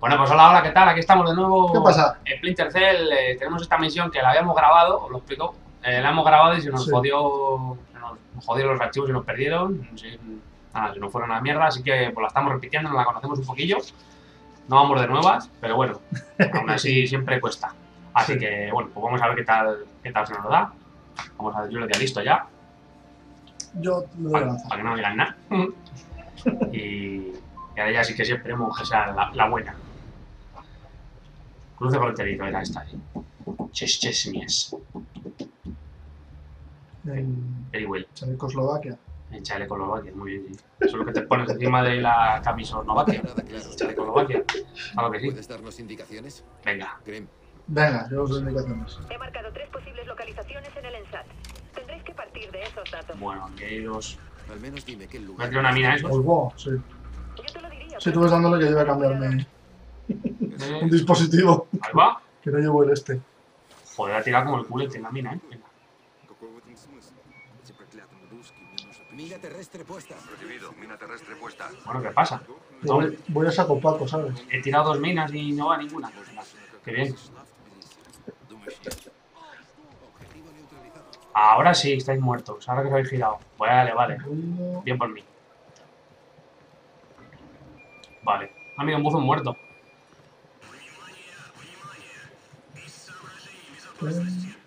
Bueno, pues hola, hola, ¿qué tal? Aquí estamos de nuevo. ¿Qué pasa? En Splinter Cell eh, tenemos esta misión que la habíamos grabado, os lo explico. Eh, la hemos grabado y se nos Sí. jodió. Se nos jodió los archivos y nos perdieron. Sí, nada, se nos fueron a la mierda, así que pues la estamos repitiendo, nos la conocemos un poquillo. No vamos de nuevas, pero bueno, aún así siempre cuesta. Así Sí. que bueno, pues vamos a ver qué tal, qué tal se nos da. Vamos a ver, yo lo ya listo ya, Yo le doy a para, lanzar. para que no digan nada. y, y ahora ya sí que siempre hemos que sea la, la buena. Cruce fronterito era esta ahí. Ches, ches, mies. En Very well. Checoslovaquia. En Checoslovaquia, muy bien, sí. Eso es lo que te pones encima de la camisoslovaquia. Checoslovaquia. Claro que sí. ¿Puedes darnos indicaciones? Venga. Grim, Venga, yo os doy indicaciones. He marcado tres posibles localizaciones en el ENSAT. Tendréis que partir de esos datos. Bueno, aquí. Al menos dime qué lugar. ¿Me ha una mina eso? Pues vos, sí. Yo te lo diría. Si tú ves dándole que yo voy a cambiarme ¿Eh? un dispositivo. Ahí va. Que no llevo el este. Joder, ha tirado como el culete en la mina, eh. Venga. Mina terrestre puesta. Recibido, mina terrestre puesta. Bueno, ¿qué pasa? Voy, voy a saco Paco, ¿sabes? He tirado dos minas y no va ninguna. Qué bien. Ahora sí, estáis muertos. Ahora que os habéis girado. Vale, vale. Ruido. Bien por mí. Vale. Ah, mira, un buzón muerto.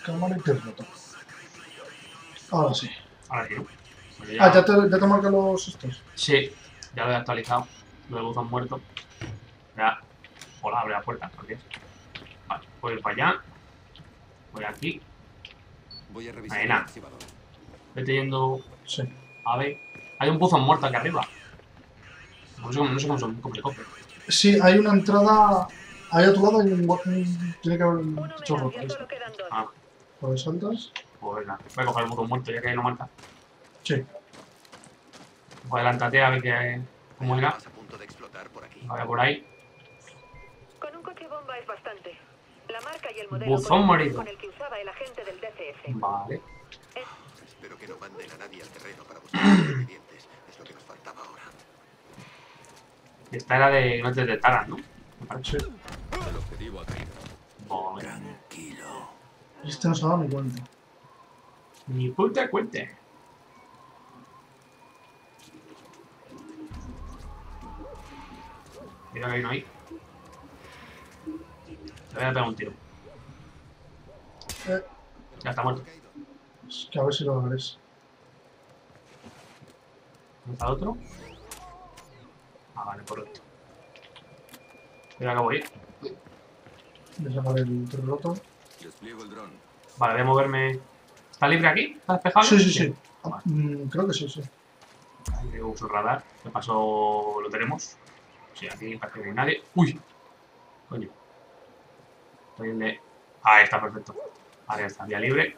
Cámara y terremoto. Ahora sí. Ahora sí. Pues Ah, ya te, ya te marcan los estos. Sí, ya lo he actualizado. Lo del buzón muerto. Ya. Hola, abre la puerta. Gracias. Vale, voy para allá. Voy aquí. Voy a revisar Ahí el nada. archivador. Vete yendo Sí. a ver. Hay un buzón muerto aquí arriba. No sé cómo, no sé cómo se. Sí, hay una entrada. Ahí a tu lado hay un. tiene que haber un dos. Ah, ahí saltas. pues venga. Voy a coger el buzón muerto ya que no marca. Sí. Pues adelántate a ver qué, cómo era. Vaya por ahí. Con un coche bomba es bastante. La marca y el modelo Buzón morido. con el que usaba el agente del DCF. Vale. Espero que no manden a nadie al terreno para buscar ingredientes. Es lo que nos faltaba ahora. Esta era de que no te detectaran, ¿no? Me parece. Sí. El objetivo ha caído. Vale. Tranquilo. Este no se ha dado ni cuenta. Ni puta cuente. Mira que hay uno ahí. Voy a pegar un tiro. Eh, Ya está muerto. es que a ver si lo ves. ¿Dónde está el otro? Ah, vale, correcto. Mira que voy. Voy a sacar el terremoto. Despliego el dron. Vale, voy a moverme. ¿Está libre aquí? ¿Está despejado? Sí, sí, sí. Ah, Vale. mm, creo que sí, sí. Ahí uso el radar. De paso lo tenemos. Sí, aquí parece que no hay nadie. ¡Uy! Coño. De... Ahí está, perfecto. Ahí está, vía libre.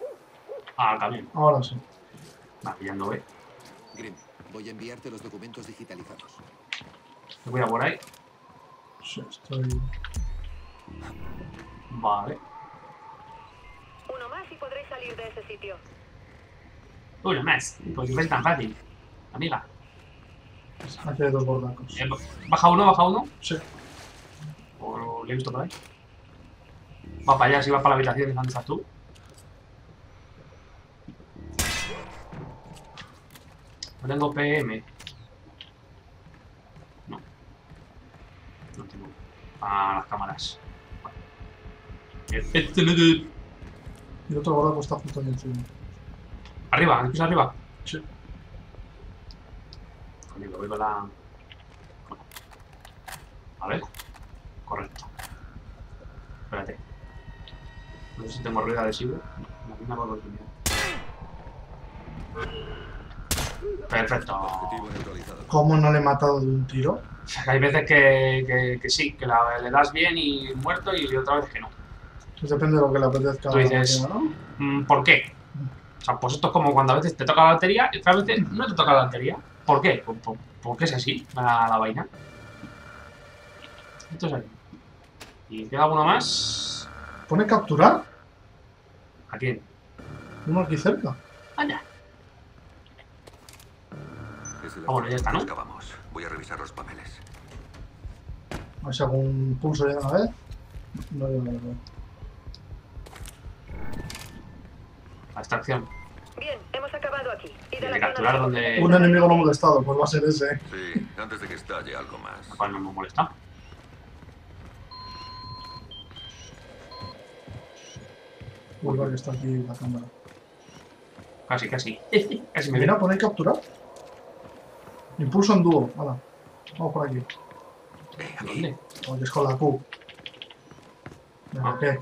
Al camión. Ahora sí. Va, pillando B. Grim, voy a enviarte los documentos digitalizados. Ten Cuidado por ahí. Sí, estoy. Vale. Uno más y podréis salir de ese sitio. Uy, no más. Pues si fuese tan fácil. Amiga. Hay dos bordacos. Eh, baja uno, baja uno. Sí. O lo he visto por ahí. Va para allá, si va para la habitación, ¿dónde estás tú? No tengo PM. No. No tengo. Ah, las cámaras. Vale. Y el otro bordaco está justo ahí encima. Arriba, ¿el piso arriba? Sí. Lo voy con la. A ver. Correcto. Espérate. No sé si tengo no hago oportunidad. Perfecto. ¿Cómo no le he matado de un tiro? O sea, que hay veces que, que, que sí, que la- le das bien y muerto y otra vez que no. Pues depende de lo que le apetezca. Tú dices- la. Mm, ¿Por qué? O sea, pues esto es como cuando a veces te toca la lotería y otras veces no te toca la lotería. ¿Por qué? ¿Por, por, por qué es así la, la vaina? Esto es así. ¿Y queda alguno más? ¿Pone capturar? ¿A quién? Uno aquí cerca. Anda. Ah, bueno, ya está, ¿no? Acabamos. Voy a revisar los papeles. A ver si hago un pulso ya una vez. No, no, no, no. La extracción. Bien, hemos acabado aquí. A Tiene la que zona capturar de donde- Un enemigo no molestado, pues va a ser ese. Sí, antes de que estalle algo más. La cual no me molesta. Uy, vale, está aquí la cámara. Casi, casi. Casi me viene. poner capturar. Impulso en dúo. Hala. Vamos por aquí. Aquí. ¿Dónde? Oye, es con la Q. Venga, Ah. ¿qué?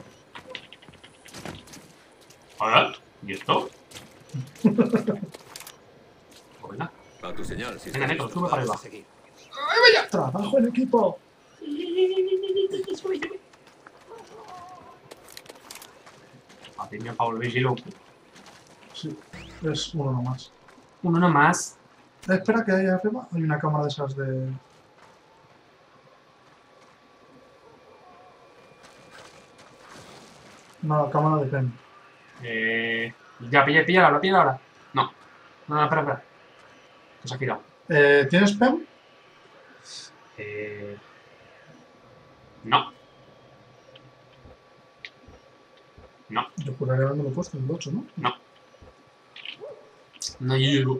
Hola. ¿Y esto? Venga. A tu señal, si Venga, listo, sube para vamos arriba. a seguir. ¡Trabajo en equipo! A ti me ha Pablo Vigilo. Sí, es uno nomás. Uno nomás. Eh, espera, que hay arriba hay una cámara de esas de... No, la cámara de pen. Eh, ya, pilla, pilla ahora, pilla ahora. No. No, no, espera, espera. Que se ha girado. Eh, ¿Tienes pen? Eh, no. No, Yo juraría haberme lo he puesto en el 8, ¿no? no. No llego.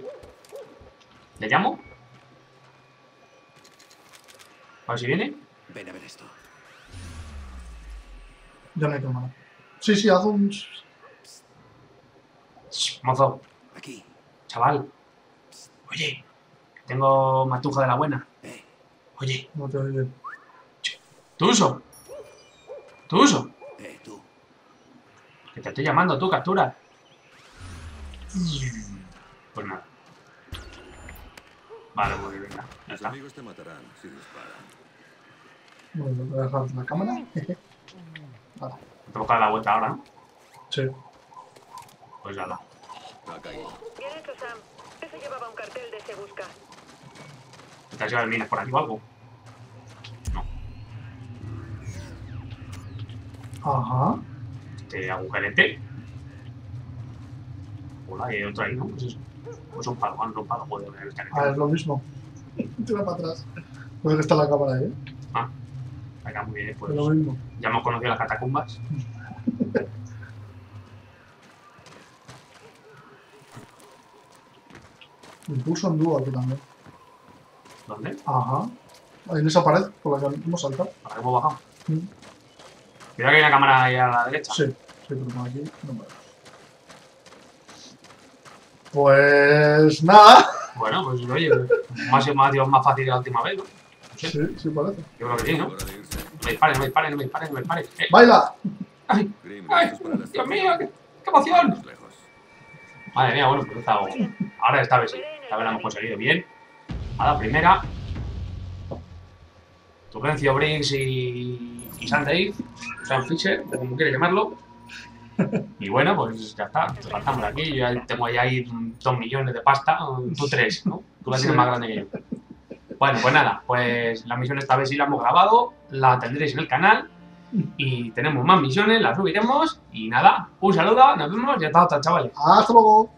¿Le llamo? A ver si viene. Ven a ver esto. Ya no hay cámara. Sí, sí, hago un... Shh, Mozo, Aquí. chaval. Oye, que tengo matuja de la buena. Eh, Oye, No te oye. tu uso. Tu uso. Que te estoy llamando, tú, captura. Pues nada. Vale, pues venga, ya está. amigos te matarán si disparan. Bueno, voy a dejar la cámara. Vale. Me toca dar la vuelta ahora, ¿no? Sí. Pues nada. Ha caído. Bien hecho, Sam. Ese llevaba un cartel de Se Busca. ¿Te has llevado minas por aquí o algo? No. Ajá. Este agujerete. Hola, y hay otro ahí, ¿no? Pues eso. Pues un palo, bueno, un palo puede ver el Ah, es lo mismo. Tira para atrás. Puede que está la cámara ahí, ¿eh? Venga, muy bien, Es pues lo mismo. ya hemos conocido las catacumbas. Impulso en dúo aquí también. ¿Dónde? Ajá. Ahí en esa pared por la que hemos saltado. ¿Para qué hemos bajado? Mm. Cuidado que hay una cámara ahí a la derecha. Sí, sí, pero aquí no me Pues nada. Bueno, pues oye, más, más, digo, más fácil que la última vez, ¿no? Sí. Sí, sí parece. Yo creo que sí, ¿no? No me disparen, no me disparen, no me disparen, no me disparen. ¡Eh! ¡Baila! ¡Ay! ¡Dios mío! ¡Qué, qué emoción! Madre mía, bueno, pues esta, ahora esta vez sí. Esta vez la hemos conseguido bien. A la primera. Turrencio Briggs y, y Sam Dave, Sam Fisher, o como quieras llamarlo. Y bueno, pues ya está, te faltamos aquí. Yo ya tengo ahí, ahí dos millones de pasta, tú tres, ¿no? Tú la tienes más grande que yo. Bueno, pues nada, pues la misión esta vez sí la hemos grabado, la tendréis en el canal y tenemos más misiones, las subiremos y nada, un saludo, nos vemos y hasta otra, chavales. ¡Hasta luego!